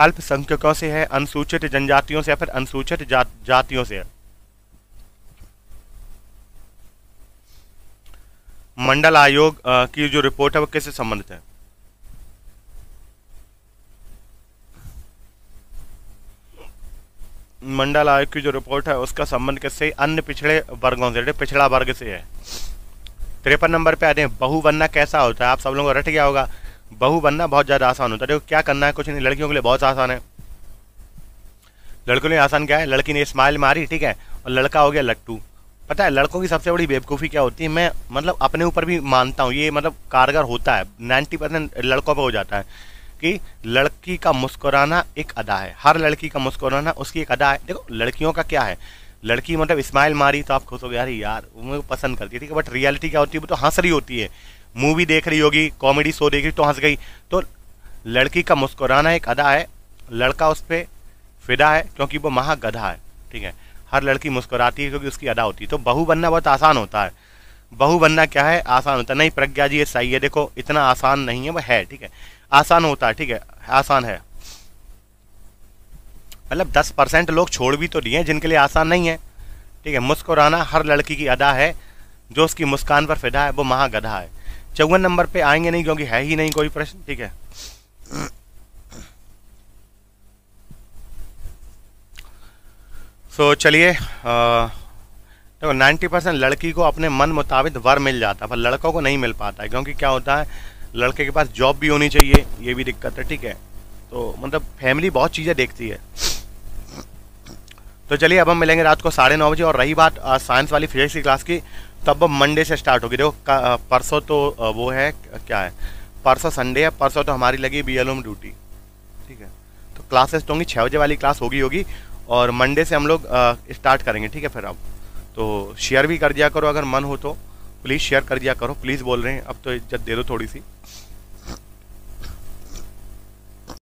अल्पसंख्यकों से है अनुसूचित जनजातियों से या फिर अनुसूचित जा, जातियों से है? मंडल आयोग की जो रिपोर्ट है वो किससे संबंधित है? मंडल आयोग की जो रिपोर्ट है, उसका संबंध किससे? अन्य पिछड़े वर्गों से पिछड़ा वर्ग से है। तिरपन नंबर पे आते हैं बहु बनना कैसा होता है? आप सब लोगों को रट गया होगा। बहु बनना बहुत ज़्यादा आसान होता है। देखो, क्या करना है? कुछ नहीं, लड़कियों के लिए बहुत आसान है। लड़कों लिए आसान क्या है? लड़की ने स्माइल मारी, ठीक है? और लड़का हो गया लट्टू। पता है, लड़कों की सबसे बड़ी बेवकूफ़ी क्या होती है? मैं मतलब अपने ऊपर भी मानता हूँ, ये मतलब कारगर होता है। नाइन्टी परसेंट लड़कों पर हो जाता है। कि लड़की का मुस्कुराना एक अदा है। हर लड़की का मुस्कुराना उसकी एक अदा है। देखो, लड़कियों का क्या है? लड़की मतलब स्माइल मारी तो आप खुश हो गए। यार यार, वो पसंद करती है, ठीक है? बट रियलिटी क्या होती है? वो तो हंस रही होती है। मूवी देख रही होगी कॉमेडी शो देख रही तो हंस गई। तो लड़की का मुस्कुराना एक अदा है। लड़का उस पर फिदा है, क्योंकि वो महागधा है, ठीक है? हर लड़की मुस्कुराती है क्योंकि उसकी अदा होती है। तो बहू बनना बहुत आसान होता है। बहू बनना क्या है? आसान होता है। नहीं, प्रज्ञा जी, ये सही है। देखो, इतना आसान नहीं है, वो है, ठीक है? आसान होता है ठीक है? आसान है। मतलब दस परसेंट लोग छोड़ भी तो दिए जिनके लिए आसान नहीं है। ठीक है मुस्कुराना हर लड़की की अदा है जो उसकी मुस्कान पर फिदा है वो महागधा है। चौवन नंबर पे आएँगे नहीं क्योंकि है ही नहीं कोई प्रश्न ठीक है? सो so, चलिए देखो नाइन्टी परसेंट लड़की को अपने मन मुताबिक वर मिल जाता है पर लड़कों को नहीं मिल पाता है क्योंकि क्या होता है लड़के के पास जॉब भी होनी चाहिए, ये भी दिक्कत है, ठीक है? तो मतलब फैमिली बहुत चीज़ें देखती है। तो चलिए, अब हम मिलेंगे रात को साढ़े नौ बजे और रही बात साइंस वाली फिजिक्स की क्लास की, तब मंडे से स्टार्ट होगी। देखो परसों तो वो है क्या है? परसों संडे है, परसों तो हमारी लगी बी एल ड्यूटी ठीक है? तो क्लासेस तो होंगी छः बजे वाली क्लास होगी होगी और मंडे से हम लोग स्टार्ट करेंगे, ठीक है फिर अब? तो शेयर भी कर दिया करो अगर मन हो तो। प्लीज़ शेयर कर दिया करो प्लीज़ बोल रहे हैं। अब तो इज़्ज़त दे दो थोड़ी सी।